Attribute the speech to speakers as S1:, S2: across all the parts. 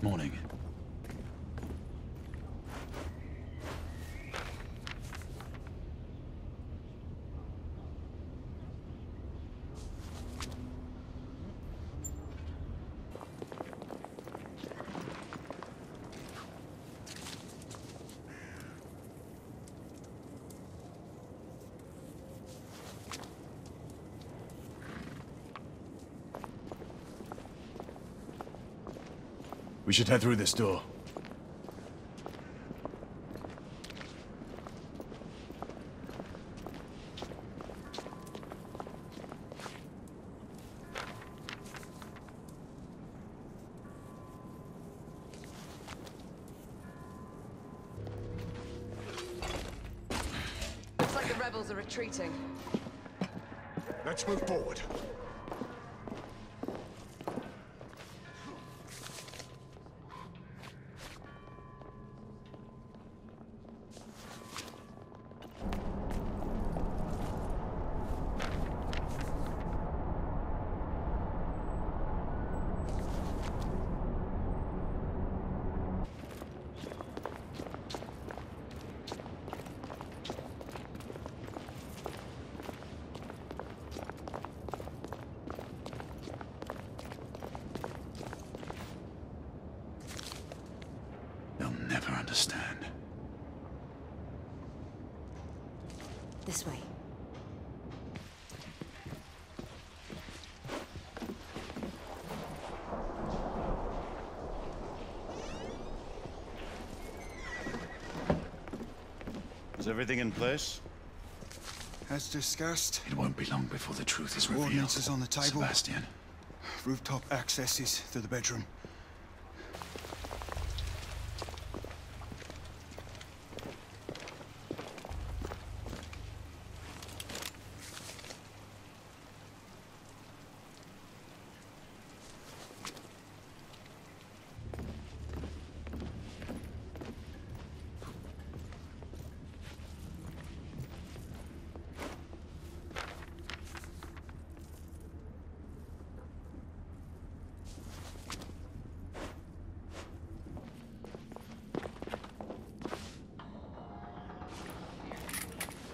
S1: Morning. We should head through this door.
S2: Looks like the rebels are retreating.
S3: Let's move forward.
S4: This way.
S5: Is everything in place?
S3: As discussed,
S1: It won't be long before the truth is revealed.
S3: Ordnance is on the table.
S1: Sebastian.
S3: rooftop accesses to the bedroom.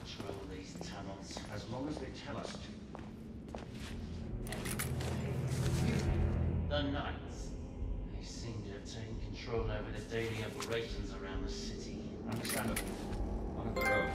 S6: Control these tunnels as long as they tell us to. The Knights. They seem to have taken control over the daily operations around the city.
S7: Understandable. On their own,